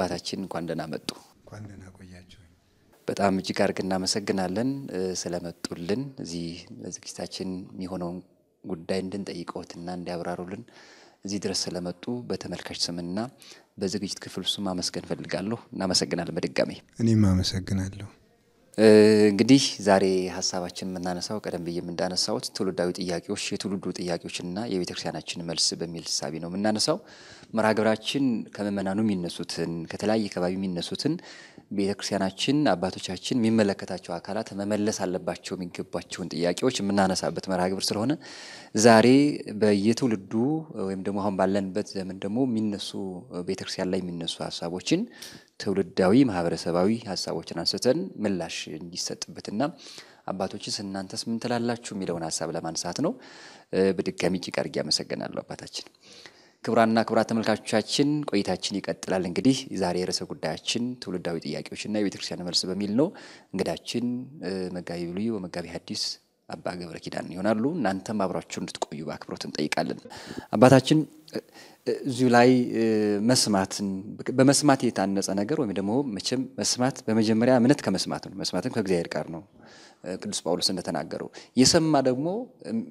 አባታችን እንኳን ደህና መጡ። እንኳን ደህና ቆያቸው። በጣም እጅግ አድርገን እናመሰግናለን ስለመጡልን እዚህ ለዝግጅታችን የሚሆነውን ጉዳይ እንድንጠይቀዎትና እንዲያብራሩልን እዚህ ድረስ ስለመጡ በተመልካች ስምና በዝግጅት ክፍል ስም ማመስገን ፈልጋለሁ። እናመሰግናለን በድጋሚ። እኔም አመሰግናለሁ። እንግዲህ ዛሬ ሀሳባችን የምናነሳው ቀደም ብዬ እንዳነሳሁት ትውልዳዊ ጥያቄዎች የትውልዱ ጥያቄዎችና የቤተክርስቲያናችን መልስ በሚል ሳቢ ነው የምናነሳው። መርሃ ግብራችን ከምእመናኑ የሚነሱትን ከተለያየ አካባቢ የሚነሱትን ቤተክርስቲያናችን አባቶቻችን የሚመለከታቸው አካላት መመለስ አለባቸው የሚገባቸውን ጥያቄዎች የምናነሳበት መርሃ ግብር ስለሆነ ዛሬ በየትውልዱ ወይም ደግሞ አሁን ባለንበት ዘመን ደግሞ የሚነሱ ቤተክርስቲያን ላይ የሚነሱ ሀሳቦችን ትውልዳዊ ማህበረሰባዊ ሀሳቦችን አንስተን ምላሽ እንዲሰጥበትና አባቶችስ እናንተስ ምን ትላላችሁ የሚለውን ሀሳብ ለማንሳት ነው። በድጋሚ እጅግ አድርጌ አመሰግናለሁ አባታችን። ክቡራንና ክቡራት ተመልካቾቻችን ቆይታችን ይቀጥላል። እንግዲህ ዛሬ የርዕሰ ጉዳያችን ትውልዳዊ ጥያቄዎችና የቤተክርስቲያን መልስ በሚል ነው። እንግዳችን መጋቢ ብሉይ ወመጋቢ ሐዲስ አባ ገብረ ኪዳን ይሆናሉ። እናንተም አብራችሁ እንድትቆዩ በአክብሮት እንጠይቃለን። አባታችን እዚሁ ላይ መስማትን በመስማት የታነጸ ነገር ወይም ደግሞ መቼም መስማት በመጀመሪያ እምነት ከመስማት ነው። መስማትም ከእግዚአብሔር ጋር ነው። ቅዱስ ጳውሎስ እንደተናገረው የሰማ ደግሞ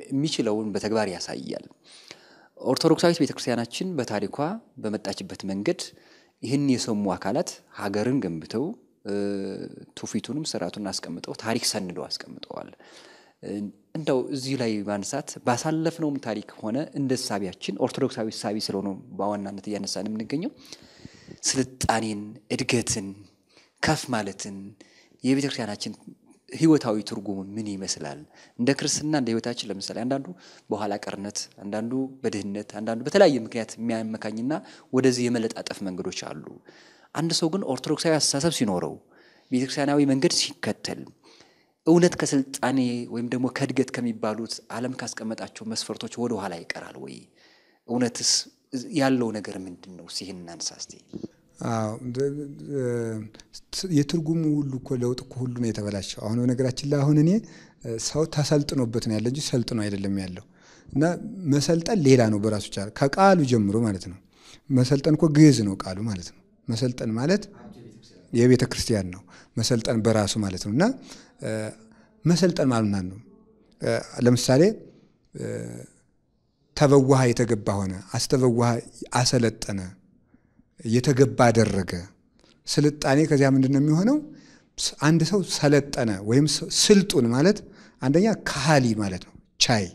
የሚችለውን በተግባር ያሳያል። ኦርቶዶክሳዊት ቤተክርስቲያናችን በታሪኳ በመጣችበት መንገድ ይህን የሰሙ አካላት ሀገርን ገንብተው ትውፊቱንም ስርዓቱን አስቀምጠው ታሪክ ሰንደው አስቀምጠዋል። እንደው እዚህ ላይ ማንሳት ባሳለፍነውም ታሪክ ሆነ እንደ ሳቢያችን ኦርቶዶክሳዊ ሳቢ ስለሆነ በዋናነት እያነሳን የምንገኘው ስልጣኔን፣ እድገትን፣ ከፍ ማለትን የቤተክርስቲያናችን ህይወታዊ ትርጉሙ ምን ይመስላል? እንደ ክርስትና እንደ ህይወታችን ለምሳሌ አንዳንዱ በኋላ ቀርነት፣ አንዳንዱ በድህነት፣ አንዳንዱ በተለያየ ምክንያት የሚያመካኝና ወደዚህ የመለጣጠፍ መንገዶች አሉ። አንድ ሰው ግን ኦርቶዶክሳዊ አስተሳሰብ ሲኖረው ቤተክርስቲያናዊ መንገድ ሲከተል እውነት ከስልጣኔ ወይም ደግሞ ከእድገት ከሚባሉት ዓለም ካስቀመጣቸው መስፈርቶች ወደ ኋላ ይቀራል ወይ? እውነትስ ያለው ነገር ምንድን ነው? ይህን እናንሳ የትርጉሙ ሁሉ እኮ ለውጥ እኮ ሁሉ ነው የተበላሸው። አሁን በነገራችን ላይ አሁን እኔ ሰው ተሰልጥኖበት ነው ያለ እንጂ ሰልጥኖ አይደለም ያለው እና መሰልጠን ሌላ ነው በራሱ ቻለ ከቃሉ ጀምሮ ማለት ነው። መሰልጠን እኮ ግዕዝ ነው ቃሉ ማለት ነው። መሰልጠን ማለት የቤተ ክርስቲያን ነው። መሰልጠን በራሱ ማለት ነው እና መሰልጠን ማለት ነው። ለምሳሌ ተበዋሃ የተገባ ሆነ፣ አስተበዋሃ አሰለጠነ፣ የተገባ አደረገ። ስልጣኔ ከዚያ ምንድን ነው የሚሆነው? አንድ ሰው ሰለጠነ ወይም ስልጡን ማለት አንደኛ ካህሊ ማለት ነው፣ ቻይ።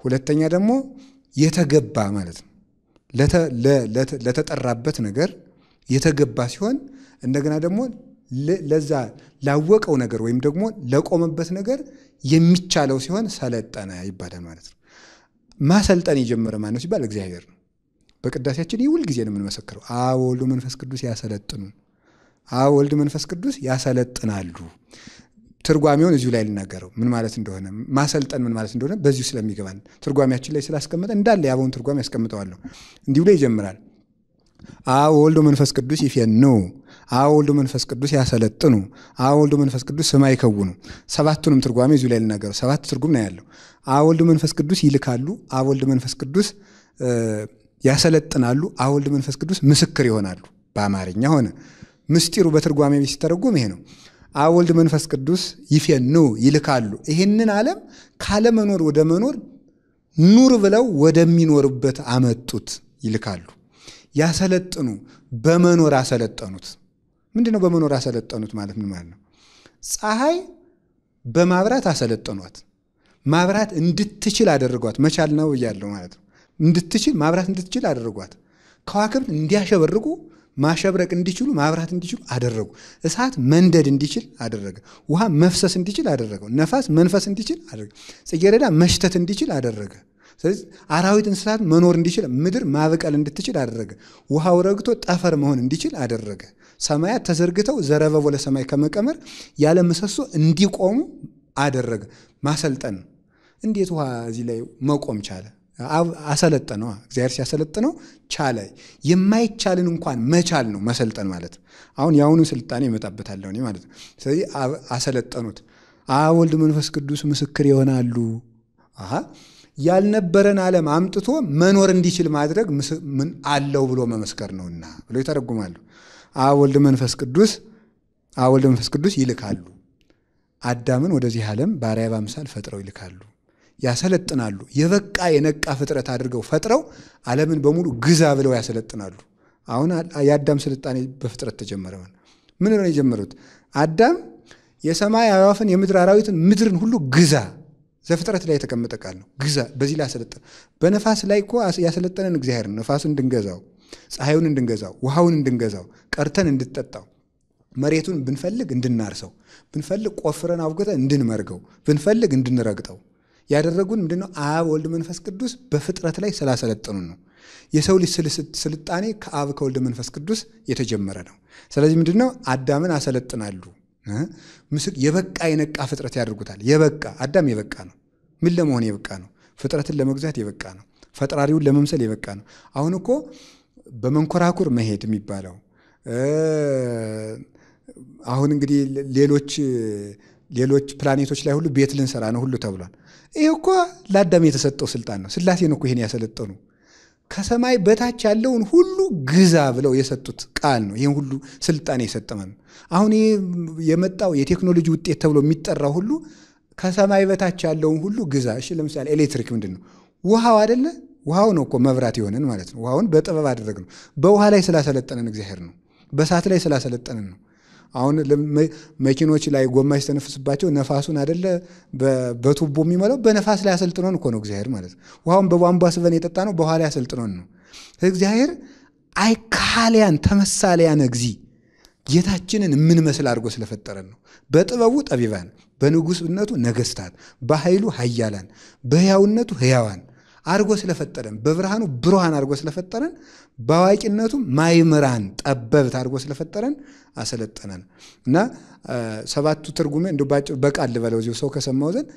ሁለተኛ ደግሞ የተገባ ማለት ነው። ለተጠራበት ነገር የተገባ ሲሆን እንደገና ደግሞ ለዛ ላወቀው ነገር ወይም ደግሞ ለቆመበት ነገር የሚቻለው ሲሆን ሰለጠነ ይባላል ማለት ነው። ማሰልጠን የጀመረ ማን ነው ሲባል እግዚአብሔር ነው። በቅዳሴያችን ይህ ሁልጊዜ ነው የምንመሰክረው። አብ ወልድ መንፈስ ቅዱስ ያሰለጥኑ፣ አብ ወልድ መንፈስ ቅዱስ ያሰለጥናሉ። ትርጓሜውን እዚሁ ላይ ልናገረው ምን ማለት እንደሆነ ማሰልጠን ምን ማለት እንደሆነ በዚሁ ስለሚገባን ትርጓሜያችን ላይ ስላስቀመጠ እንዳለ የአበውን ትርጓሜ ያስቀምጠዋለሁ። እንዲሁ ላይ ይጀምራል። አብ ወልድ መንፈስ ቅዱስ ይፌኑ አብ ወልድ መንፈስ ቅዱስ ያሰለጥኑ አብ ወልድ መንፈስ ቅዱስ ስማ ይከውኑ። ሰባቱንም ትርጓሜ እዚሁ ላይ ልናገረው። ሰባት ትርጉም ነው ያለው። አብ ወልድ መንፈስ ቅዱስ ይልካሉ፣ አብ ወልድ መንፈስ ቅዱስ ያሰለጥናሉ፣ አብ ወልድ መንፈስ ቅዱስ ምስክር ይሆናሉ። በአማርኛ ሆነ። ምስጢሩ በትርጓሜ ሲተረጎም ይሄ ነው። አብ ወልድ መንፈስ ቅዱስ ይፌኑ ይልካሉ። ይህንን ዓለም ካለመኖር ወደ መኖር ኑር ብለው ወደሚኖርበት አመጡት። ይልካሉ ያሰለጥኑ በመኖር አሰለጠኑት። ምንድን ነው በመኖር አሰለጠኑት ማለት ምን ማለት ነው? ፀሐይ በማብራት አሰለጠኗት። ማብራት እንድትችል አደረጓት። መቻል ነው እያለው ማለት ነው። እንድትችል ማብራት እንድትችል አደረጓት። ከዋክብት እንዲያሸበርቁ ማሸብረቅ እንዲችሉ ማብራት እንዲችሉ አደረጉ። እሳት መንደድ እንዲችል አደረገ። ውሃ መፍሰስ እንዲችል አደረገው። ነፋስ መንፈስ እንዲችል አደረገ። ጽጌረዳ መሽተት እንዲችል አደረገ። ስለዚህ አራዊት እንስሳት መኖር እንዲችል ምድር ማብቀል እንድትችል አደረገ። ውሃው ረግቶ ጠፈር መሆን እንዲችል አደረገ። ሰማያት ተዘርግተው ዘረበቦ ለሰማይ ከመቀመር ያለ ምሰሶ እንዲቆሙ አደረገ። ማሰልጠን እንዴት ውሃ እዚህ ላይ መቆም ቻለ? አሰለጠነዋ። እግዚአብሔር ሲያሰለጥነው ቻለ። የማይቻልን እንኳን መቻል ነው መሰልጠን ማለት። አሁን የአሁኑ ስልጣኔ ይመጣበታለሁ እኔ ማለት ነው። ስለዚህ አሰለጠኑት። አብ ወልድ መንፈስ ቅዱስ ምስክር ይሆናሉ። አሃ ያልነበረን ዓለም አምጥቶ መኖር እንዲችል ማድረግ ምን አለው ብሎ መመስከር ነውና ብሎ ይተረጉማሉ። አብ ወልድ መንፈስ ቅዱስ አብ ወልድ መንፈስ ቅዱስ ይልካሉ። አዳምን ወደዚህ ዓለም በአርአያ በአምሳል ፈጥረው ይልካሉ፣ ያሰለጥናሉ። የበቃ የነቃ ፍጥረት አድርገው ፈጥረው ዓለምን በሙሉ ግዛ ብለው ያሰለጥናሉ። አሁን የአዳም ስልጣኔ በፍጥረት ተጀመረ። ምን ነው የጀመሩት? አዳም የሰማይ አዕዋፍን የምድር አራዊትን ምድርን ሁሉ ግዛ ዘፍጥረት ላይ የተቀመጠ ቃል ነው። ግዛ በዚህ ላይ አሰለጠን። በነፋስ ላይ እኮ ያሰለጠነን እግዚአብሔር ነው። ነፋሱን እንድንገዛው፣ ፀሐዩን እንድንገዛው፣ ውሃውን እንድንገዛው፣ ቀርተን እንድጠጣው፣ መሬቱን ብንፈልግ እንድናርሰው፣ ብንፈልግ ቆፍረን አውግተን እንድንመርገው፣ ብንፈልግ እንድንረግጠው ያደረጉን ምንድነው? አብ ወልድ መንፈስ ቅዱስ በፍጥረት ላይ ስላሰለጠኑን ነው። የሰው ልጅ ስልጣኔ ከአብ ከወልድ መንፈስ ቅዱስ የተጀመረ ነው። ስለዚህ ምንድነው? አዳምን አሰለጥናሉ። የበቃ የነቃ ፍጥረት ያደርጉታል። የበቃ አዳም የበቃ ነው። ምን ለመሆን የበቃ ነው? ፍጥረትን ለመግዛት የበቃ ነው። ፈጣሪውን ለመምሰል የበቃ ነው። አሁን እኮ በመንኮራኩር መሄድ የሚባለው አሁን እንግዲህ ሌሎች ሌሎች ፕላኔቶች ላይ ሁሉ ቤት ልንሰራ ነው ሁሉ ተብሏል። ይህ እኮ ለአዳም የተሰጠው ስልጣን ነው። ስላሴን እኮ ይሄን ያሰለጠኑ ከሰማይ በታች ያለውን ሁሉ ግዛ ብለው የሰጡት ቃል ነው። ይህን ሁሉ ስልጣኔ የሰጠመን አሁን ይህ የመጣው የቴክኖሎጂ ውጤት ተብሎ የሚጠራው ሁሉ ከሰማይ በታች ያለውን ሁሉ ግዛ። እሺ ለምሳሌ ኤሌክትሪክ ምንድን ነው? ውሃው አይደለ? ውሃው ነው እኮ መብራት የሆነን ማለት ነው። ውሃውን በጥበብ አደረግ ነው። በውሃ ላይ ስላሰለጠነን እግዚአብሔር ነው። በእሳት ላይ ስላሰለጠነን ነው። አሁን መኪኖች ላይ ጎማ ሲተነፍስባቸው ነፋሱን አደለ በቱቦ የሚመለው በነፋስ ላይ አሰልጥኖን እኮ ነው እግዚአብሔር ማለት ነው። ውሃውን በቧንቧ ስበን የጠጣ ነው በውሃ ላይ አሰልጥኖን ነው። እግዚአብሔር አይካሊያን ተመሳሊያን እግዚ ጌታችንን የምንመስል አድርጎ ስለፈጠረን ነው። በጥበቡ ጠቢባን፣ በንጉስነቱ ነገስታት፣ በኃይሉ ኃያላን፣ በሕያውነቱ ሕያዋን አድርጎ ስለፈጠረን በብርሃኑ ብሩሃን አድርጎ ስለፈጠረን በአዋቂነቱ ማይምራን ጠበብት አድርጎ ስለፈጠረን አሰለጠነን እና ሰባቱ ትርጉሜ እንደ ባጭሩ በቃል ልበለው እዚሁ ሰው ከሰማው ዘንድ።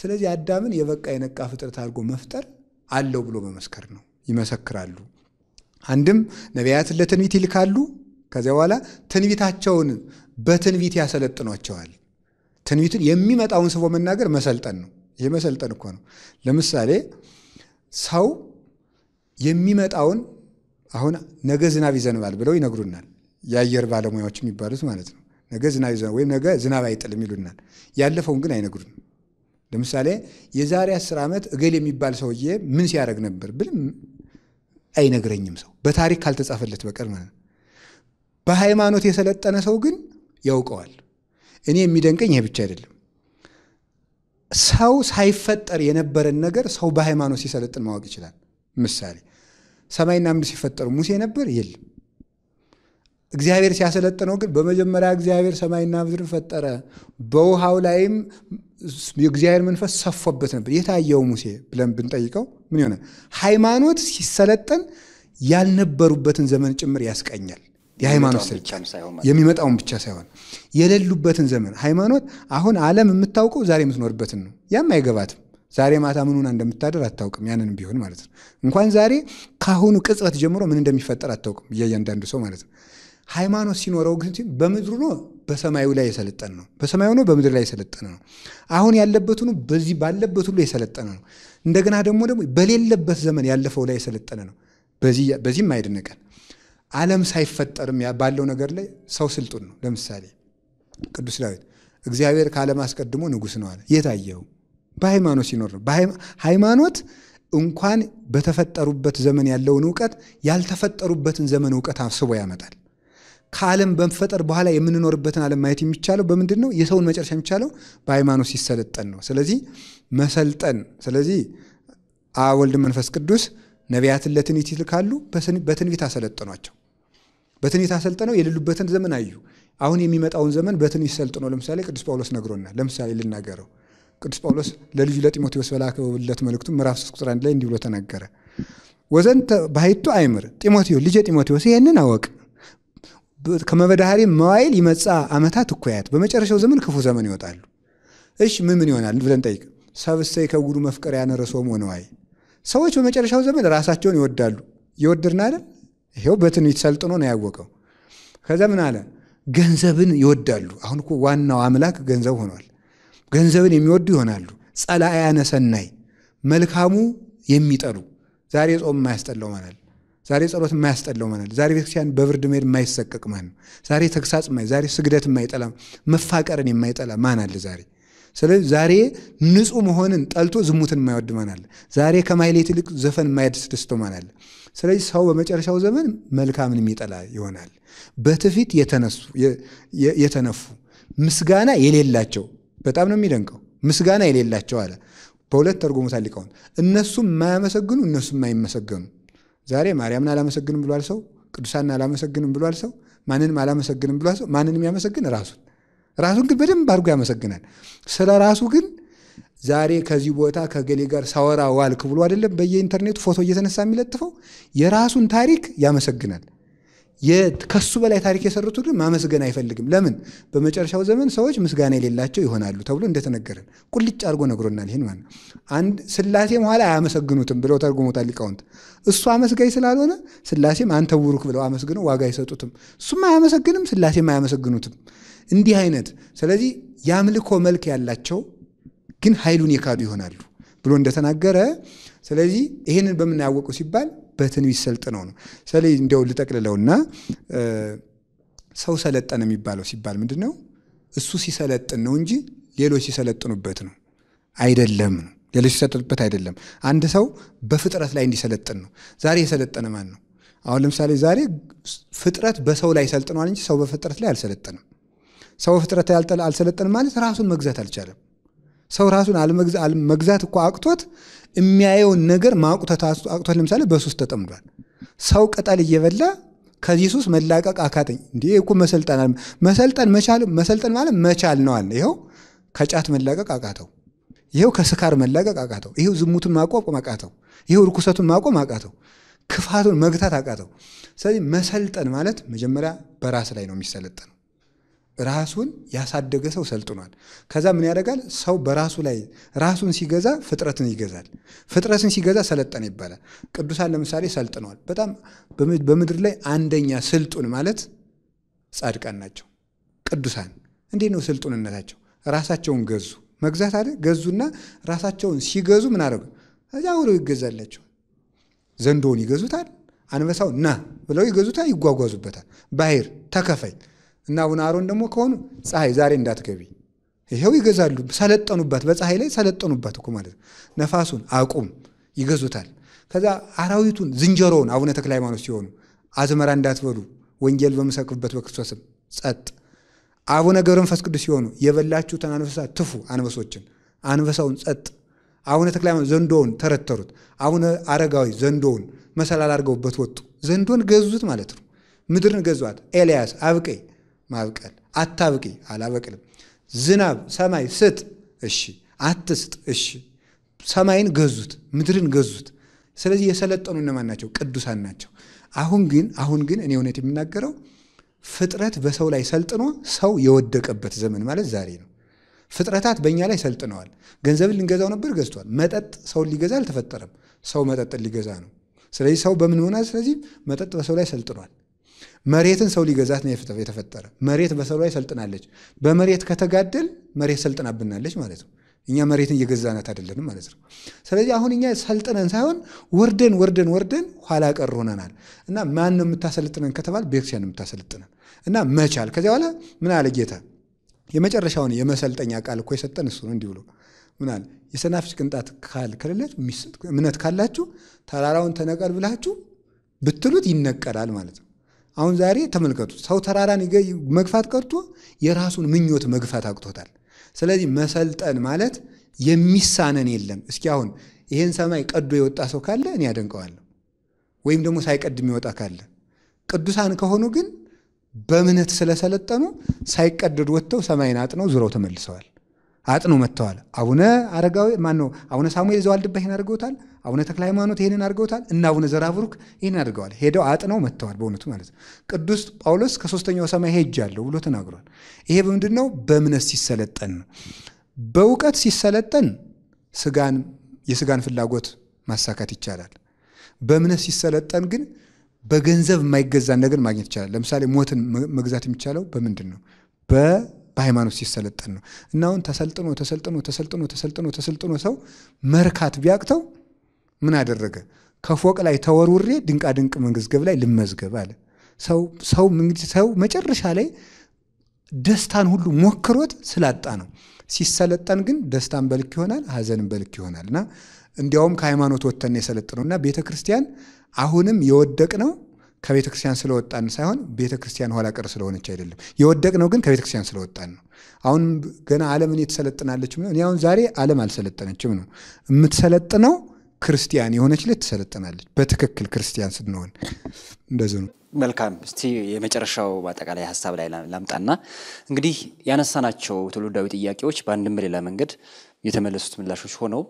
ስለዚህ አዳምን የበቃ የነቃ ፍጥረት አድርጎ መፍጠር አለው ብሎ መመስከር ነው። ይመሰክራሉ። አንድም ነቢያትን ለትንቢት ይልካሉ። ከዚያ በኋላ ትንቢታቸውን በትንቢት ያሰለጥኗቸዋል። ትንቢትን የሚመጣውን ስቦ መናገር መሰልጠን ነው። ይሄ መሰልጠን እኮ ነው። ለምሳሌ ሰው የሚመጣውን አሁን ነገ ዝናብ ይዘንባል ብለው ይነግሩናል። የአየር ባለሙያዎች የሚባሉት ማለት ነው። ነገ ዝናብ ይዘንባል ወይም ነገ ዝናብ አይጥልም ይሉናል። ያለፈውን ግን አይነግሩን። ለምሳሌ የዛሬ አስር ዓመት እገሌ የሚባል ሰውዬ ምን ሲያደርግ ነበር ብል አይነግረኝም ሰው በታሪክ ካልተጻፈለት በቀር ማለት ነው። በሃይማኖት የሰለጠነ ሰው ግን ያውቀዋል። እኔ የሚደንቀኝ ይሄ ብቻ አይደለም። ሰው ሳይፈጠር የነበረን ነገር ሰው በሃይማኖት ሲሰለጥን ማወቅ ይችላል። ምሳሌ ሰማይና ምድር ሲፈጠሩ ሙሴ ነበር? የለም። እግዚአብሔር ሲያሰለጥነው ግን በመጀመሪያ እግዚአብሔር ሰማይና ምድርን ፈጠረ፣ በውሃው ላይም የእግዚአብሔር መንፈስ ሰፎበት ነበር። የታየው ሙሴ ብለን ብንጠይቀው ምን ይሆናል? ሃይማኖት ሲሰለጠን ያልነበሩበትን ዘመን ጭምር ያስቀኛል። የሃይማኖት ስልጣን የሚመጣውን ብቻ ሳይሆን የሌሉበትን ዘመን ሃይማኖት አሁን ዓለም የምታውቀው ዛሬ የምትኖርበትን ነው። ያም አይገባትም። ዛሬ ማታ ምን ሆና እንደምታደር አታውቅም። ያንን ቢሆን ማለት ነው እንኳን ዛሬ ከአሁኑ ቅጽበት ጀምሮ ምን እንደሚፈጠር አታውቅም፣ እያንዳንዱ ሰው ማለት ነው። ሃይማኖት ሲኖረው ግን በምድሩ ነው በሰማዩ ላይ የሰለጠነ ነው። በሰማዩ ነው በምድር ላይ የሰለጠነ ነው። አሁን ያለበት ሁሉ በዚህ ባለበት ሁሉ የሰለጠነ ነው። እንደገና ደግሞ ደግሞ በሌለበት ዘመን ያለፈው ላይ የሰለጠነ ነው። በዚህም አይደነቀን ዓለም ሳይፈጠርም ባለው ነገር ላይ ሰው ስልጡን ነው። ለምሳሌ ቅዱስ ዳዊት እግዚአብሔር ከዓለም አስቀድሞ ንጉሥ ነው አለ። የታየው በሃይማኖት ሲኖር ነው። ሃይማኖት እንኳን በተፈጠሩበት ዘመን ያለውን እውቀት ያልተፈጠሩበትን ዘመን እውቀት አስቦ ያመጣል። ከዓለም በመፈጠር በኋላ የምንኖርበትን ዓለም ማየት የሚቻለው በምንድን ነው? የሰውን መጨረሻ የሚቻለው በሃይማኖት ሲሰለጠን ነው። ስለዚህ መሰልጠን ስለዚህ አብ ወልድ መንፈስ ቅዱስ ነቢያትን ለትንቢት ይልካሉ። በትንቢት አሰለጠኗቸው። በትንቢት አሰልጥነው የሌሉበትን ዘመን አዩ። አሁን የሚመጣውን ዘመን በትንቢት ሰልጥኖ ለምሳሌ ቅዱስ ጳውሎስ ነግሮናል። ለምሳሌ ልናገረው። ቅዱስ ጳውሎስ ለልጁ ለጢሞቴዎስ በላከለት መልእክቱ ምዕራፍ 3 ቁጥር 1 ላይ እንዲህ ብሎ ተናገረ። ወዘንተ ባሕቱ አይምር ጢሞቴዎስ ልጄ ጢሞቴዎስ ይህንን አወቅ ከመበዳሃሪ መዋይል ይመጻ ዓመታት እኩያት በመጨረሻው ዘመን ክፉ ዘመን ይወጣሉ። እሽ ምን ምን ይሆናል ብለን ጠይቅ። ሰብእሰ ይከውዱ መፍቀርያነ ርእሶሙ ወነዋይ ሰዎች በመጨረሻው ዘመን ራሳቸውን ይወዳሉ። ይወድርና አይደል? ይሄው በትንቢት ሰልጥኖ ነው ያወቀው። ከዛ ምን አለ? ገንዘብን ይወዳሉ። አሁን እኮ ዋናው አምላክ ገንዘብ ሆኗል። ገንዘብን የሚወዱ ይሆናሉ። ጸላእያነ ሰናይ መልካሙ የሚጠሉ ዛሬ ጾም የማያስጠላው ማለት ዛሬ ጸሎት የማያስጠላው አለ? ዛሬ ቤተክርስቲያን በብርድ መሄድ የማይሰቀቅ ማን ነው? ዛሬ ተግሳጽ ዛሬ ስግደት የማይጠላ መፋቀርን የማይጠላ ማን ዛሬ? ስለዚህ ዛሬ ንጹሕ መሆንን ጠልቶ ዝሙትን የማይወድ ማን? ዛሬ ከማሕሌት ይልቅ ዘፈን የማያስደስተው ማን አለ? ስለዚህ ሰው በመጨረሻው ዘመን መልካምን የሚጠላ ይሆናል። የተነሱ የተነፉ ምስጋና የሌላቸው በጣም ነው የሚደንቀው። ምስጋና የሌላቸው አለ። በሁለት ተርጉሞታል ሊቃውንት። እነሱም የማያመሰግኑ እነሱም የማይመሰገኑ ዛሬ ማርያምን አላመሰግንም ብሏል ሰው። ቅዱሳንን አላመሰግንም ብሏል ሰው። ማንንም አላመሰግንም ብሏል ሰው። ማንንም ያመሰግን ራሱን ራሱን ግን በደንብ አድርጎ ያመሰግናል። ስለ ራሱ ግን ዛሬ ከዚህ ቦታ ከገሌ ጋር ሳወራ ዋልክ ብሎ አይደለም በየኢንተርኔቱ ፎቶ እየተነሳ የሚለጥፈው የራሱን ታሪክ ያመሰግናል። ከሱ በላይ ታሪክ የሰሩት ግን ማመስገን አይፈልግም። ለምን? በመጨረሻው ዘመን ሰዎች ምስጋና የሌላቸው ይሆናሉ ተብሎ እንደተነገረን ቁልጭ አድርጎ ነግሮናል። ይህን ማለት አንድ ሥላሴም ኋላ አያመሰግኑትም ብለው ተርጉሞታል ሊቃውንት። እሱ አመስጋኝ ስላልሆነ ሥላሴም አንተ ቡሩክ ብለው አመስግነው ዋጋ አይሰጡትም። እሱም አያመሰግንም፣ ሥላሴም አያመሰግኑትም። እንዲህ አይነት ስለዚህ የአምልኮ መልክ ያላቸው ግን ኃይሉን የካዱ ይሆናሉ ብሎ እንደተናገረ ስለዚህ ይህንን በምን ያወቁ ሲባል በትንቢት ሰልጥነው ነው። ስለዚህ እንዲያው ልጠቅልለውና ሰው ሰለጠነ የሚባለው ሲባል ምንድን ነው? እሱ ሲሰለጥን ነው እንጂ ሌሎች ሲሰለጥኑበት ነው አይደለም ሌሎች ሲሰለጥኑበት አይደለም። አንድ ሰው በፍጥረት ላይ እንዲሰለጥን ነው። ዛሬ የሰለጠነ ማን ነው? አሁን ለምሳሌ ዛሬ ፍጥረት በሰው ላይ ሰልጥኗል እንጂ ሰው በፍጥረት ላይ አልሰለጠንም። ሰው በፍጥረት ላይ አልሰለጠንም ማለት ራሱን መግዛት አልቻለም። ሰው ራሱን መግዛት እኮ አቅቶት የሚያየውን ነገር ማቁተት አቅቶት ለምሳሌ በሱስ ተጠምዷል። ሰው ቅጠል እየበላ ከዚህ ሱስ መላቀቅ አካተኝ። እንዲህ እኮ መሰልጠን መሰልጠን መቻል መሰልጠን ማለት መቻል ነው አለ። ይኸው ከጫት መላቀቅ አቃተው። ይኸው ከስካር መላቀቅ አቃተው። ይኸው ዝሙቱን ማቆም አቃተው። ይኸው ርኩሰቱን ማቆም አቃተው። ክፋቱን መግታት አቃተው። ስለዚህ መሰልጠን ማለት መጀመሪያ በራስ ላይ ነው የሚሰለጠነው። ራሱን ያሳደገ ሰው ሰልጥኗል። ከዛ ምን ያደርጋል? ሰው በራሱ ላይ ራሱን ሲገዛ ፍጥረትን ይገዛል። ፍጥረትን ሲገዛ ሰለጠነ ይባላል። ቅዱሳን ለምሳሌ ሰልጥነዋል። በጣም በምድር ላይ አንደኛ ስልጡን ማለት ጻድቃን ናቸው። ቅዱሳን እንዴት ነው ስልጡንነታቸው? ራሳቸውን ገዙ። መግዛት አለ ገዙና ራሳቸውን ሲገዙ ምን አደረጉ? እዚያ ብለው ይገዛላቸዋል። ዘንዶውን ይገዙታል። አንበሳውን ና ብለው ይገዙታል፣ ይጓጓዙበታል። ባህር ተከፈይ እና አቡነ አሮን ደግሞ ከሆኑ ፀሐይ ዛሬ እንዳትገቢ ይኸው ይገዛሉ። ሰለጠኑባት፣ በፀሐይ ላይ ሰለጠኑባት እኮ ማለት ነው። ነፋሱን አቁም ይገዙታል። ከዛ አራዊቱን ዝንጀሮውን አቡነ ተክለ ሃይማኖት ሲሆኑ አዝመራ እንዳትበሉ ወንጌል በምሰክሩበት በክርስቶስም ጸጥ። አቡነ ገብረ መንፈስ ቅዱስ ሲሆኑ የበላችሁትን አንበሳ ትፉ አንበሶችን፣ አንበሳውን ጸጥ። አቡነ ተክለ ሃይማኖት ዘንዶውን ተረተሩት። አቡነ አረጋዊ ዘንዶውን መሰላል አድርገውበት ወጡ። ዘንዶን ገዙት ማለት ነው። ምድርን ገዟት። ኤልያስ አብቀይ ማብቀል አታብቂ፣ አላበቅልም። ዝናብ ሰማይ ስጥ፣ እሺ። አትስጥ፣ እሺ። ሰማይን ገዙት፣ ምድርን ገዙት። ስለዚህ የሰለጠኑ እነማን ናቸው? ቅዱሳን ናቸው። አሁን ግን አሁን ግን እኔ እውነት የምናገረው ፍጥረት በሰው ላይ ሰልጥኖ ሰው የወደቀበት ዘመን ማለት ዛሬ ነው። ፍጥረታት በእኛ ላይ ሰልጥነዋል። ገንዘብን ልንገዛው ነበር፣ ገዝቷል። መጠጥ ሰውን ሊገዛ አልተፈጠረም፣ ሰው መጠጥን ሊገዛ ነው። ስለዚህ ሰው በምን ሆናል? ስለዚህ መጠጥ በሰው ላይ ሰልጥኗል። መሬትን ሰው ሊገዛት ነው የተፈጠረ። መሬት በሰው ላይ ሰልጥናለች። በመሬት ከተጋደል መሬት ሰልጥናብናለች ማለት ነው። እኛ መሬትን እየገዛናት አይደለንም ማለት ነው። ስለዚህ አሁን እኛ ሰልጥነን ሳይሆን ወርደን ወርደን ወርደን ኋላ ቀር ሆነናል። እና ማን ነው የምታሰልጥነን ከተባል ቤተክርስቲያን የምታሰልጥነን። እና መቻል ከዚያ በኋላ ምን አለ ጌታ የመጨረሻውን የመሰልጠኛ ቃል እኮ የሰጠን እሱ ነው። እንዲህ ብሎ ምን የሰናፍጭ ቅንጣት ካል ከሌላችሁ እምነት ካላችሁ ተራራውን ተነቀል ብላችሁ ብትሉት ይነቀላል ማለት ነው። አሁን ዛሬ ተመልከቱ፣ ሰው ተራራን መግፋት ቀርቶ የራሱን ምኞት መግፋት አቅቶታል። ስለዚህ መሰልጠን ማለት የሚሳነን የለም። እስኪ አሁን ይህን ሰማይ ቀዶ የወጣ ሰው ካለ እኔ ያደንቀዋለሁ። ወይም ደግሞ ሳይቀድ የሚወጣ ካለ ቅዱሳን ከሆኑ ግን በእምነት ስለሰለጠኑ ሳይቀደዱ ወጥተው ሰማይን አጥነው ዙረው ተመልሰዋል። አጥነው መጥተዋል። አቡነ አረጋዊ ማን? አቡነ ሳሙኤል ዘዋልድባ ይህን አድርገውታል። አቡነ ተክለ ሃይማኖት ይህንን አድርገውታል። እና አቡነ ዘራብሩክ ይህን አድርገዋል። ሄደው አጥነው መጥተዋል። በእውነቱ ማለት ነው። ቅዱስ ጳውሎስ ከሶስተኛው ሰማይ ሄጃለሁ ብሎ ተናግሯል። ይሄ በምንድን ነው? በእምነት ሲሰለጠን ነው። በእውቀት ሲሰለጠን ስጋን የስጋን ፍላጎት ማሳካት ይቻላል። በእምነት ሲሰለጠን ግን በገንዘብ የማይገዛን ነገር ማግኘት ይቻላል። ለምሳሌ ሞትን መግዛት የሚቻለው በምንድን ነው? በሃይማኖት ሲሰለጠን ነው። እና አሁን ተሰልጥኖ ተሰልጥኖ ተሰልጥኖ ተሰልጥኖ ተሰልጥኖ ሰው መርካት ቢያቅተው ምን አደረገ? ከፎቅ ላይ ተወርውሬ ድንቃድንቅ መመዝገብ ላይ ልመዝገብ አለ። ሰው ሰው መጨረሻ ላይ ደስታን ሁሉ ሞክሮት ስላጣ ነው። ሲሰለጠን ግን ደስታን በልክ ይሆናል፣ ሐዘንን በልክ ይሆናል እና እንዲያውም ከሃይማኖት ወጥተን የሰለጥነው እና ቤተ ክርስቲያን አሁንም የወደቅ ነው ከቤተ ክርስቲያን ስለወጣን ሳይሆን ቤተ ክርስቲያን ኋላ ቀር ስለሆነች አይደለም። የወደቅ ነው ግን ከቤተ ክርስቲያን ስለወጣን ነው። አሁን ገና ዓለምን የተሰለጥናለች እኔ አሁን ዛሬ ዓለም አልሰለጠነችም ነው የምትሰለጥነው ክርስቲያን የሆነች ላይ ትሰለጥናለች። በትክክል ክርስቲያን ስንሆን እንደዚህ ነው። መልካም። እስቲ የመጨረሻው ማጠቃላይ ሀሳብ ላይ ላምጣና እንግዲህ ያነሳናቸው ትውልዳዊ ጥያቄዎች በአንድም በሌላ መንገድ የተመለሱት ምላሾች ሆነው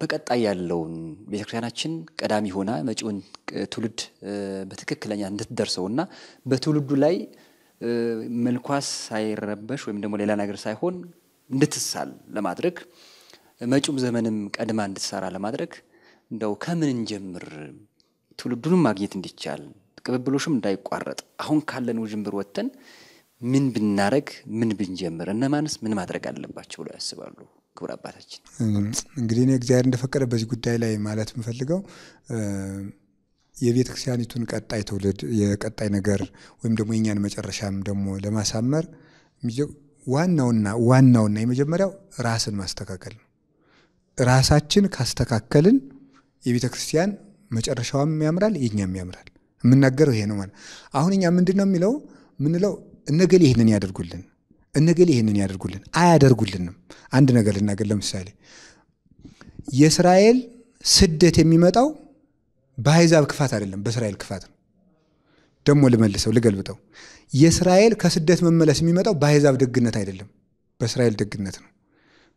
በቀጣይ ያለውን ቤተክርስቲያናችን ቀዳሚ ሆና መጪውን ትውልድ በትክክለኛ እንድትደርሰውና በትውልዱ ላይ መልኳስ ሳይረበሽ ወይም ደግሞ ሌላ ነገር ሳይሆን እንድትሳል ለማድረግ መጪውም ዘመንም ቀድማ እንድትሰራ ለማድረግ እንደው ከምን እንጀምር ትውልዱንም ማግኘት እንዲቻል ቅብብሎሽም እንዳይቋረጥ አሁን ካለን ውዥንብር ወጥተን ምን ብናረግ ምን ብንጀምር እነማንስ ምን ማድረግ አለባቸው ብለው ያስባሉ? ክቡር አባታችን እንግዲህ እኔ እግዚአብሔር እንደፈቀደ በዚህ ጉዳይ ላይ ማለት የምፈልገው የቤተ ክርስቲያኒቱን ቀጣይ ትውልድ የቀጣይ ነገር ወይም ደግሞ የኛን መጨረሻም ደግሞ ለማሳመር ዋናውና ዋናውና የመጀመሪያው ራስን ማስተካከል ነው። ራሳችን ካስተካከልን የቤተ ክርስቲያን መጨረሻዋም ያምራል፣ የኛም ያምራል። የምናገረው ይሄ ነው ማለት አሁን እኛ ምንድን ነው የሚለው ምንለው እነገሌ ይህንን ያደርጉልን እነገሌ ይህንን ያደርጉልን አያደርጉልንም። አንድ ነገር ልናገር። ለምሳሌ የእስራኤል ስደት የሚመጣው በአሕዛብ ክፋት አይደለም፣ በእስራኤል ክፋት ነው። ደግሞ ልመልሰው ልገልብጠው። የእስራኤል ከስደት መመለስ የሚመጣው በአሕዛብ ደግነት አይደለም፣ በእስራኤል ደግነት ነው።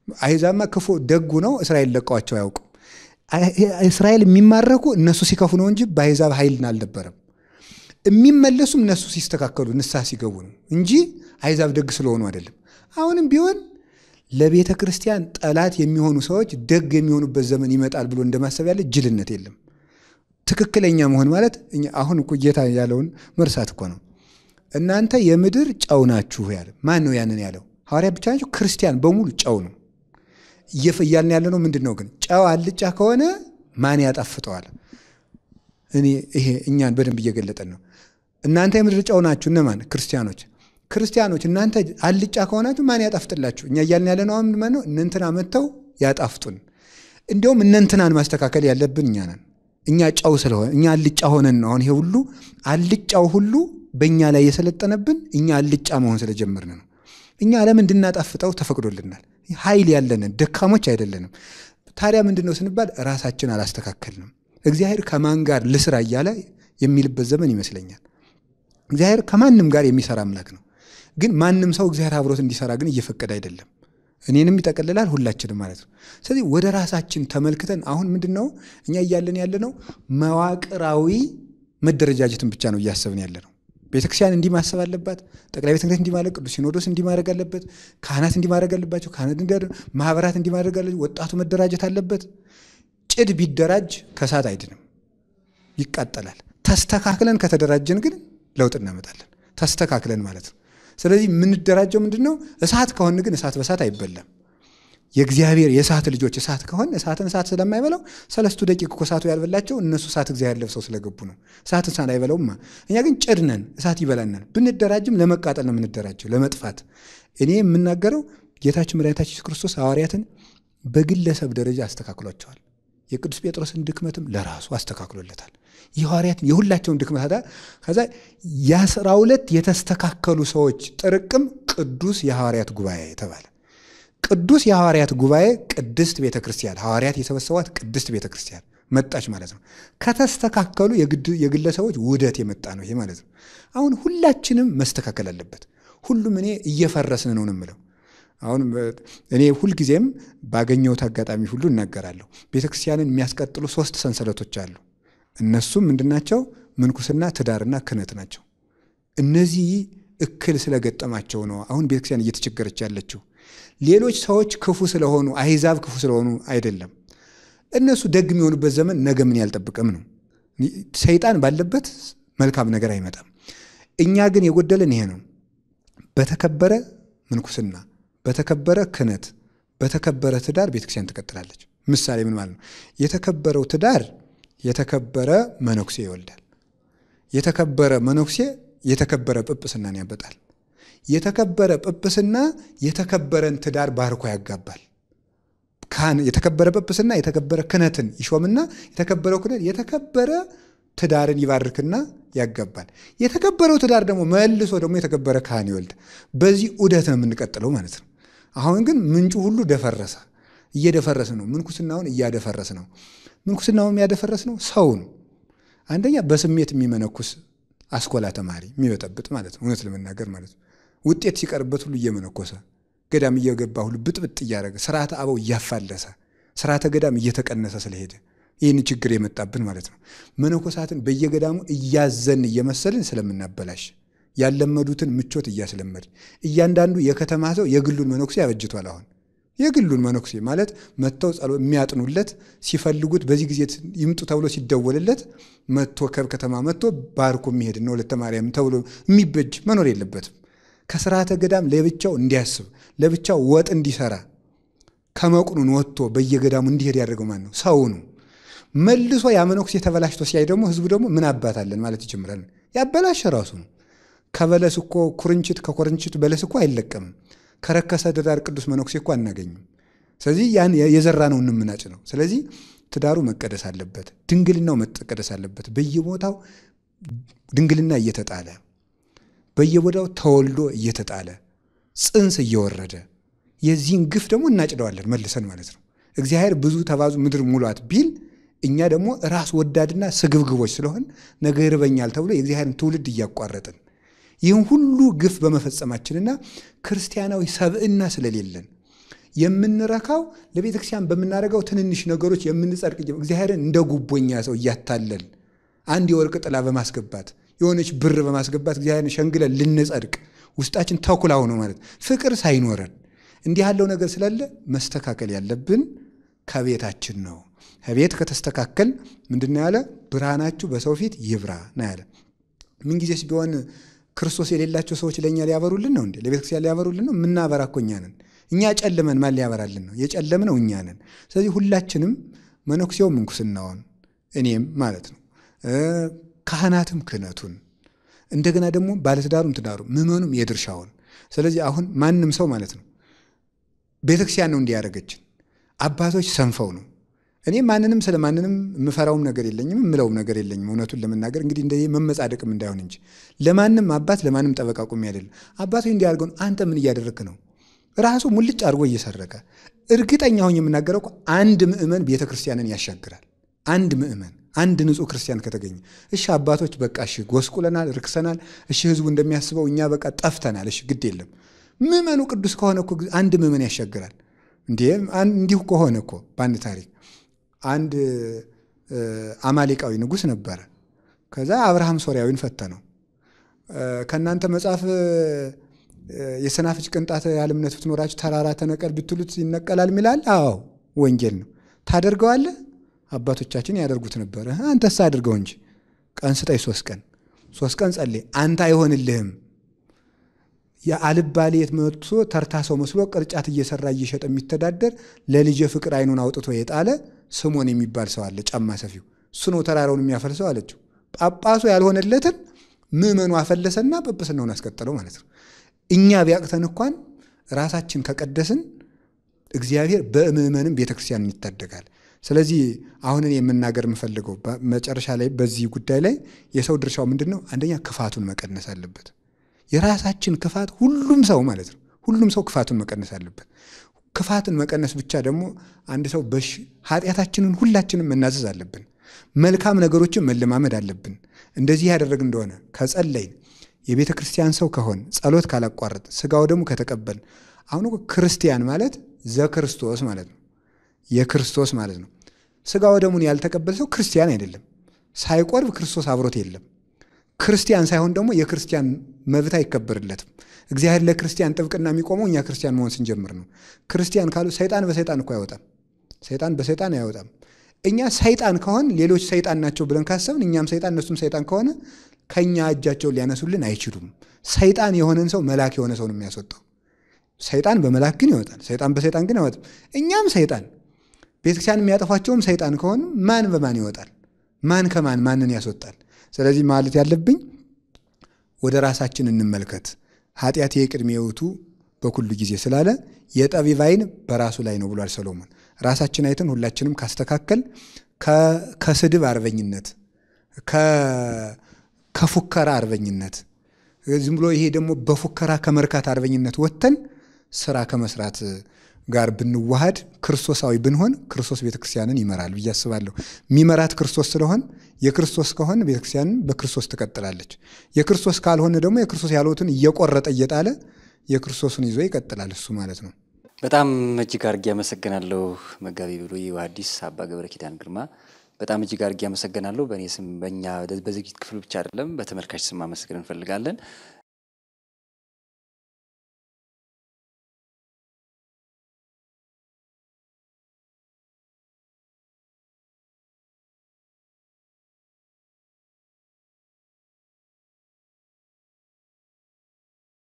አሕዛብማ ክፉ ደጉ ነው። እስራኤል ለቀዋቸው አያውቅም። እስራኤል የሚማረኩ እነሱ ሲከፉ ነው እንጂ በአሕዛብ ኃይልን አልነበረም። የሚመለሱም እነሱ ሲስተካከሉ ንስሐ ሲገቡ ነው እንጂ አሕዛብ ደግ ስለሆኑ አይደለም። አሁንም ቢሆን ለቤተ ክርስቲያን ጠላት የሚሆኑ ሰዎች ደግ የሚሆኑበት ዘመን ይመጣል ብሎ እንደማሰብ ያለ ጅልነት የለም። ትክክለኛ መሆን ማለት አሁን እኮ ጌታ ያለውን መርሳት እኮ ነው። እናንተ የምድር ጨው ናችሁ ያለ ማን ነው? ያንን ያለው ሐዋርያ ብቻ ናቸው። ክርስቲያን በሙሉ ጨው ነው። እያልን ያለ ነው ምንድን ነው ግን ጨው አልጫ ከሆነ ማን ያጣፍጠዋል? እኔ ይሄ እኛን በደንብ እየገለጠን ነው። እናንተ የምድር ጨው ናችሁ። እነማን? ክርስቲያኖች። ክርስቲያኖች እናንተ አልጫ ከሆናችሁ ማን ያጣፍጥላችሁ? እኛ እያልን ያለ ነው አሁን ነው እነንትና መጥተው ያጣፍጡን። እንዲሁም እነንትናን ማስተካከል ያለብን እኛ ነን። እኛ ጨው ስለሆነ እኛ አልጫ ሆነን ነው አሁን ይሄ ሁሉ አልጫው ሁሉ በእኛ ላይ የሰለጠነብን እኛ አልጫ መሆን ስለጀመርን ነው። እኛ ዓለም እንድናጣፍጠው ተፈቅዶልናል። ኃይል ያለንን ደካሞች አይደለንም። ታዲያ ምንድን ነው ስንባል ራሳችን አላስተካከልንም። እግዚአብሔር ከማን ጋር ልስራ እያለ የሚልበት ዘመን ይመስለኛል። እግዚአብሔር ከማንም ጋር የሚሰራ አምላክ ነው። ግን ማንም ሰው እግዚአብሔር አብሮት እንዲሰራ ግን እየፈቀደ አይደለም። እኔንም ይጠቀልላል ሁላችንም ማለት ነው። ስለዚህ ወደ ራሳችን ተመልክተን አሁን ምንድን ነው እኛ እያለን ያለ ነው መዋቅራዊ መደረጃጀትን ብቻ ነው እያሰብን ያለ ነው። ቤተክርስቲያን እንዲህ ማሰብ አለባት። ጠቅላይ ቤተ ክህነት እንዲህ ማድረግ፣ ቅዱስ ሲኖዶስ እንዲህ ማድረግ አለበት። ካህናት እንዲህ ማድረግ አለባቸው። ካህናት ማህበራት እንዲህ ማድረግ አለ። ወጣቱ መደራጀት አለበት። ጭድ ቢደራጅ ከእሳት አይድንም፣ ይቃጠላል። ተስተካክለን ከተደራጀን ግን ለውጥ እናመጣለን። ተስተካክለን ማለት ነው። ስለዚህ የምንደራጀው ምንድን ነው? እሳት ከሆን ግን እሳት በእሳት አይበላም። የእግዚአብሔር የእሳት ልጆች እሳት ከሆን እሳትን እሳት ስለማይበላው ሰለስቱ ደቂቅ እኮ እሳቱ ያልበላቸው እነሱ እሳት እግዚአብሔር ለብሰው ስለገቡ ነው። እሳት እሳት አይበላውማ። እኛ ግን ጭድ እሳት ይበላናል። ብንደራጅም ለመቃጠል ነው የምንደራጀው፣ ለመጥፋት። እኔ የምናገረው ጌታችን መድኃኒታችን ኢየሱስ ክርስቶስ ሐዋርያትን በግለሰብ ደረጃ አስተካክሏቸዋል። የቅዱስ ጴጥሮስን ድክመትም ለራሱ አስተካክሎለታል። የሐዋርያትን የሁላቸውን ድክመት ከዛ የአስራ ሁለት የተስተካከሉ ሰዎች ጥርቅም ቅዱስ የሐዋርያት ጉባኤ ተባለ። ቅዱስ የሐዋርያት ጉባኤ ቅድስት ቤተ ክርስቲያን ሐዋርያት የሰበሰቧት ቅድስት ቤተ ክርስቲያን መጣች ማለት ነው። ከተስተካከሉ የግለሰቦች ውህደት የመጣ ነው ይሄ ማለት ነው። አሁን ሁላችንም መስተካከል አለበት። ሁሉም እኔ እየፈረስን ነው የምለው። አሁን እኔ ሁልጊዜም ባገኘሁት አጋጣሚ ሁሉ እናገራለሁ። ቤተ ክርስቲያንን የሚያስቀጥሉ ሶስት ሰንሰለቶች አሉ። እነሱም ምንድናቸው? ምንኩስና፣ ትዳርና ክህነት ናቸው። እነዚህ እክል ስለገጠማቸው ነው አሁን ቤተክርስቲያን እየተቸገረች ያለችው። ሌሎች ሰዎች ክፉ ስለሆኑ አሕዛብ ክፉ ስለሆኑ አይደለም። እነሱ ደግ የሚሆኑበት ዘመን ነገ ምን ያልጠብቅም ነው። ሰይጣን ባለበት መልካም ነገር አይመጣም። እኛ ግን የጎደለን ይሄ ነው። በተከበረ ምንኩስና፣ በተከበረ ክህነት፣ በተከበረ ትዳር ቤተክርስቲያን ትቀጥላለች። ምሳሌ ምን ማለት ነው? የተከበረው ትዳር የተከበረ መነኩሴ ይወልዳል። የተከበረ መነኩሴ የተከበረ ጵጵስናን ያበጣል። የተከበረ ጵጵስና የተከበረን ትዳር ባርኮ ያጋባል። የተከበረ ጵጵስና የተከበረ ክህነትን ይሾምና የተከበረው ክህነት የተከበረ ትዳርን ይባርክና ያጋባል። የተከበረው ትዳር ደግሞ መልሶ ደግሞ የተከበረ ካህን ይወልድ። በዚህ ዑደት ነው የምንቀጥለው ማለት ነው። አሁን ግን ምንጩ ሁሉ ደፈረሰ፣ እየደፈረስ ነው። ምንኩስናውን እያደፈረስ ነው። ምንኩስናውን የሚያደፈረስ ነው ሰው አንደኛ በስሜት የሚመነኩስ አስኮላ ተማሪ የሚበጠብጥ ማለት ነው። እውነት ለመናገር ማለት ነው። ውጤት ሲቀርበት ሁሉ እየመነኮሰ ገዳም እየገባ ሁሉ ብጥብጥ እያደረገ ስርዓተ አበው እያፋለሰ ስርዓተ ገዳም እየተቀነሰ ስለሄደ ይህን ችግር የመጣብን ማለት ነው። መነኮሳትን በየገዳሙ እያዘን እየመሰልን ስለምናበላሽ ያለመዱትን ምቾት እያስለመድ እያንዳንዱ የከተማ ሰው የግሉን መነኩሴ ያበጅቷል። አሁን የግሉን መነኩሴ ማለት መጥተው ጸሎት የሚያጥኑለት ሲፈልጉት በዚህ ጊዜ ይምጡ ተብሎ ሲደወልለት መጥቶ ከከተማ መጥቶ ባርኮ የሚሄድ ነው ወለተ ማርያም ተብሎ የሚበጅ መኖር የለበትም። ከስርዓተ ገዳም ለብቻው እንዲያስብ ለብቻው ወጥ እንዲሰራ ከመቁኑን ወጥቶ በየገዳሙ እንዲሄድ ያደርገው ማን ነው? ሰው ነው። መልሶ ያ መነኩሴ ተበላሽቶ ሲያይ ደግሞ ህዝቡ ደግሞ ምን አባታለን ማለት ይጀምራል። ያበላሸ ራሱ ነው። ከበለስ እኮ ኩርንችት ከኩርንችት በለስ እኮ አይለቀምም። ከረከሰ ትዳር ቅዱስ መነኩሴ እኮ አናገኝም። ስለዚህ ያን የዘራ ነው እንምናጭ ነው። ስለዚህ ትዳሩ መቀደስ አለበት፣ ድንግልናው መቀደስ አለበት። በየቦታው ድንግልና እየተጣለ በየቦታው ተወልዶ እየተጣለ ጽንስ እየወረደ የዚህን ግፍ ደግሞ እናጭደዋለን መልሰን ማለት ነው። እግዚአብሔር ብዙ ተባዙ ምድር ሙሏት ቢል እኛ ደግሞ ራስ ወዳድና ስግብግቦች ስለሆን ነገ ይርበኛል ተብሎ የእግዚአብሔርን ትውልድ እያቋረጥን ይህን ሁሉ ግፍ በመፈጸማችንና ክርስቲያናዊ ሰብዕና ስለሌለን የምንረካው ለቤተ ክርስቲያን በምናደርገው ትንንሽ ነገሮች የምንጸድቅ እግዚአብሔርን እንደ ጉቦኛ ሰው እያታለል አንድ የወርቅ ጥላ በማስገባት የሆነች ብር በማስገባት እግዚአብሔርን ሸንግለን ልንጸድቅ ውስጣችን ተኩላ ሆኖ ማለት ፍቅር ሳይኖረን እንዲህ ያለው ነገር ስላለ መስተካከል ያለብን ከቤታችን ነው። ከቤት ከተስተካከል ምንድን ያለ ብርሃናችሁ በሰው ፊት ይብራ ነው ያለ። ምንጊዜስ ቢሆን ክርስቶስ የሌላቸው ሰዎች ለእኛ ሊያበሩልን ነው እንዴ? ለቤተክርስቲያን ሊያበሩልን ነው? የምናበራ እኮ እኛ ነን። እኛ ጨልመን ማን ሊያበራልን ነው? የጨለምነው እኛ ነን። ስለዚህ ሁላችንም መነኩሴው ምንኩስናውን እኔም ማለት ነው ካህናትም ክህነቱን እንደገና ደግሞ ባለትዳሩም ትዳሩ ምዕመኑም የድርሻውን። ስለዚህ አሁን ማንም ሰው ማለት ነው ቤተክርስቲያን ነው እንዲያደረገችን አባቶች ሰንፈው ነው። እኔ ማንንም ስለ ማንንም የምፈራውም ነገር የለኝም የምለውም ነገር የለኝም። እውነቱን ለመናገር እንግዲህ እንደ መመጻደቅም እንዳይሆን እንጂ ለማንም አባት ለማንም ጠበቃ ቁሚ አይደለም። አባቶች እንዲያደርገውን አንተ ምን እያደረግክ ነው? ራሱ ሙልጭ አድርጎ እየሰረቀ እርግጠኛ ሆኜ የምናገረው አንድ ምዕመን ቤተ ክርስቲያንን ያሻግራል። አንድ ምዕመን አንድ ንጹሕ ክርስቲያን ከተገኘ እሺ፣ አባቶች በቃ እሺ፣ ጎስቁለናል፣ ርክሰናል፣ እሺ፣ ህዝቡ እንደሚያስበው እኛ በቃ ጠፍተናል፣ እሺ፣ ግድ የለም ምዕመኑ ቅዱስ ከሆነ እኮ አንድ ምዕመን ያሻግራል። እንዲሁ ከሆነ እኮ በአንድ ታሪክ አንድ አማሌቃዊ ንጉሥ ነበረ። ከዛ አብርሃም ሶርያዊን ፈተነው። ከእናንተ መጽሐፍ የሰናፍጭ ቅንጣት ያለ እምነት ብትኖራችሁ ተራራ ተነቀል ብትሉት ይነቀላል ሚላል። አዎ ወንጌል ነው። ታደርገዋለህ? አባቶቻችን ያደርጉት ነበረ። አንተስ አድርገው እንጂ ቀን ስጠኝ ሶስት ቀን ሶስት ቀን ጸልይ፣ አንተ አይሆንልህም የአልባሌ መጥቶ ተርታ ሰው መስሎ ቅርጫት እየሰራ እየሸጠ የሚተዳደር ለልጄ ፍቅር አይኑን አውጥቶ የጣለ ስሞን የሚባል ሰው አለ፣ ጫማ ሰፊው እሱ ነው ተራራውን የሚያፈልሰው አለችው። ጳጳሱ ያልሆነለትን ምዕመኑ አፈለሰና ጵጵስናውን አስቀጠለው ማለት ነው። እኛ ቢያቅተን እንኳን ራሳችን ከቀደስን እግዚአብሔር በምዕመንም ቤተክርስቲያንን ይታደጋል። ስለዚህ አሁን እኔ የምናገር የምፈልገው መጨረሻ ላይ በዚህ ጉዳይ ላይ የሰው ድርሻው ምንድን ነው? አንደኛ ክፋቱን መቀነስ አለበት። የራሳችን ክፋት ሁሉም ሰው ማለት ነው። ሁሉም ሰው ክፋቱን መቀነስ አለበት። ክፋትን መቀነስ ብቻ ደግሞ አንድ ሰው በሽ ኃጢአታችንን ሁላችንም መናዘዝ አለብን። መልካም ነገሮችን መለማመድ አለብን። እንደዚህ ያደረግ እንደሆነ ከጸለይን የቤተ ክርስቲያን ሰው ከሆን ጸሎት ካላቋረጥ ስጋው ደግሞ ከተቀበል አሁን ክርስቲያን ማለት ዘክርስቶስ ማለት ነው። የክርስቶስ ማለት ነው። ስጋው ደሙን ያልተቀበለ ሰው ክርስቲያን አይደለም። ሳይቆርብ ክርስቶስ አብሮት የለም። ክርስቲያን ሳይሆን ደግሞ የክርስቲያን መብት አይከበርለትም። እግዚአብሔር ለክርስቲያን ጥብቅና የሚቆመው እኛ ክርስቲያን መሆን ስንጀምር ነው። ክርስቲያን ካሉ ሰይጣን በሰይጣን እኮ አይወጣም። ሰይጣን በሰይጣን አይወጣም። እኛ ሰይጣን ከሆን ሌሎች ሰይጣን ናቸው ብለን ካሰብን እኛም ሰይጣን እነሱም ሰይጣን ከሆነ ከእኛ እጃቸውን ሊያነሱልን አይችሉም። ሰይጣን የሆነን ሰው መልአክ የሆነ ሰው ነው የሚያስወጣው። ሰይጣን በመልአክ ግን ይወጣል። ሰይጣን በሰይጣን ግን አይወጣም። እኛም ሰይጣን ቤተክርስቲያን የሚያጠፏቸውም ሰይጣን ከሆኑ ማን በማን ይወጣል? ማን ከማን ማንን ያስወጣል? ስለዚህ ማለት ያለብኝ ወደ ራሳችን እንመልከት። ኃጢአት የቅድሜ ውቱ በኩሉ ጊዜ ስላለ የጠቢብ ዓይን በራሱ ላይ ነው ብሏል ሰሎሞን። ራሳችን አይተን ሁላችንም ካስተካከል ከስድብ አርበኝነት፣ ከፉከራ አርበኝነት ዝም ብሎ ይሄ ደግሞ በፉከራ ከመርካት አርበኝነት ወጥተን ስራ ከመስራት ጋር ብንዋሃድ ክርስቶሳዊ ብንሆን ክርስቶስ ቤተክርስቲያንን ይመራል ብዬ አስባለሁ። የሚመራት ክርስቶስ ስለሆን የክርስቶስ ከሆን ቤተክርስቲያንን በክርስቶስ ትቀጥላለች። የክርስቶስ ካልሆነ ደግሞ የክርስቶስ ያልሆኑትን እየቆረጠ እየጣለ የክርስቶስን ይዞ ይቀጥላል እሱ ማለት ነው። በጣም እጅግ አድርጌ አመሰግናለሁ መጋቢ ብሉይ ወሐዲስ አባ ገብረ ኪዳን ግርማ። በጣም እጅግ አድርጌ አመሰግናለሁ። በእኔ ስም በእኛ በዝግጅት ክፍል ብቻ አይደለም በተመልካች ስም አመስገን እንፈልጋለን።